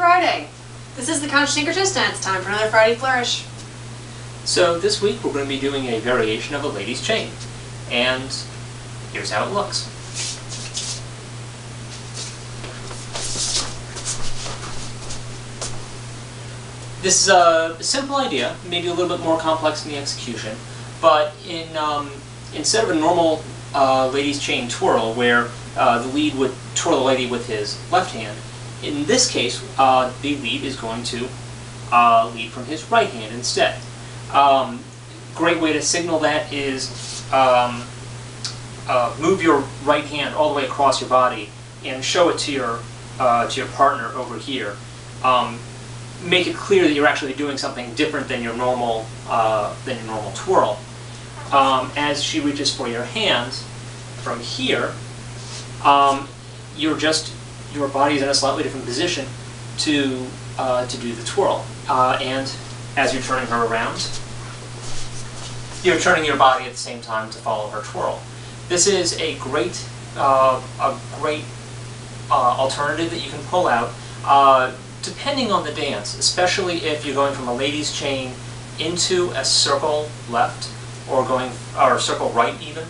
Friday. This is the Contra Syncretist, and it's time for another Friday Flourish. So this week we're going to be doing a variation of a lady's chain. And here's how it looks. This is a simple idea, maybe a little bit more complex in the execution, but in um, instead of a normal uh, lady's chain twirl where uh, the lead would twirl the lady with his left hand, in this case uh, the lead is going to uh, lead from his right hand instead. Um, great way to signal that is um, uh, move your right hand all the way across your body and show it to your uh, to your partner over here. Um, make it clear that you're actually doing something different than your normal uh, than your normal twirl. Um, as she reaches for your hand from here, um, you're just your body is in a slightly different position to uh, to do the twirl. Uh, and as you're turning her around, you're turning your body at the same time to follow her twirl. This is a great uh, a great uh, alternative that you can pull out uh, depending on the dance, especially if you're going from a lady's chain into a circle left or going or circle right even,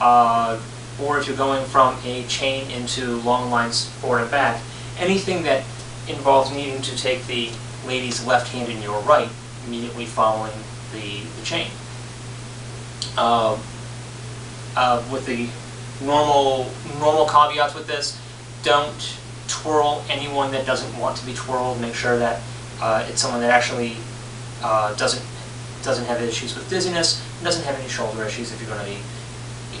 uh, or if you're going from a chain into long lines forward and back, anything that involves needing to take the lady's left hand in your right immediately following the, the chain. Uh, uh, with the normal normal caveats with this, don't twirl anyone that doesn't want to be twirled. Make sure that uh, it's someone that actually uh, doesn't doesn't have issues with dizziness, and doesn't have any shoulder issues if you're going to be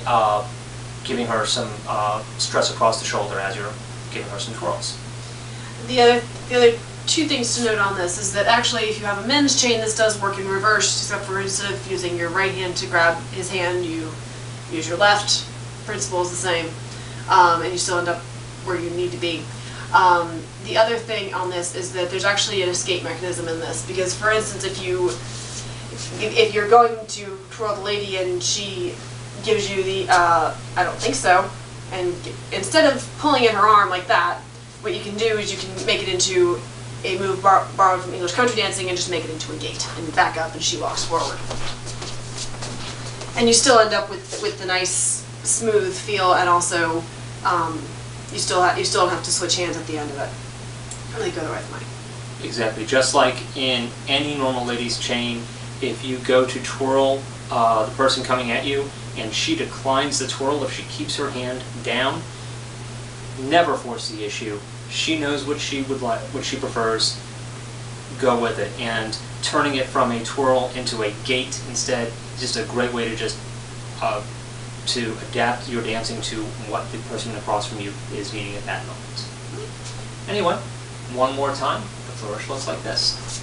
uh, giving her some uh, stress across the shoulder as you're giving her some twirls. The other, the other two things to note on this is that actually if you have a men's chain, this does work in reverse, except for instead of using your right hand to grab his hand, you use your left. Principle is the same, um, and you still end up where you need to be. Um, the other thing on this is that there's actually an escape mechanism in this, because for instance, if you if you're going to twirl the lady and she gives you the, uh, I don't think so, and instead of pulling in her arm like that, what you can do is you can make it into a move bar borrowed from English country dancing and just make it into a gate and back up and she walks forward. And you still end up with, with the nice smooth feel and also um, you still you still don't have to switch hands at the end of it. Really go the right way. Exactly, just like in any normal lady's chain, if you go to twirl uh, the person coming at you and she declines the twirl if she keeps her hand down, never force the issue. She knows what she would like, what she prefers. Go with it, and turning it from a twirl into a gate instead is just a great way to just uh, to adapt your dancing to what the person across from you is needing at that moment. Anyway, one more time, the flourish looks like this.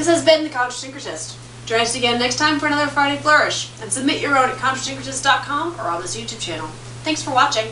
This has been the Contra Syncretist. Join us again next time for another Friday Flourish, and submit your own at contrasyncretist.com or on this YouTube channel. Thanks for watching.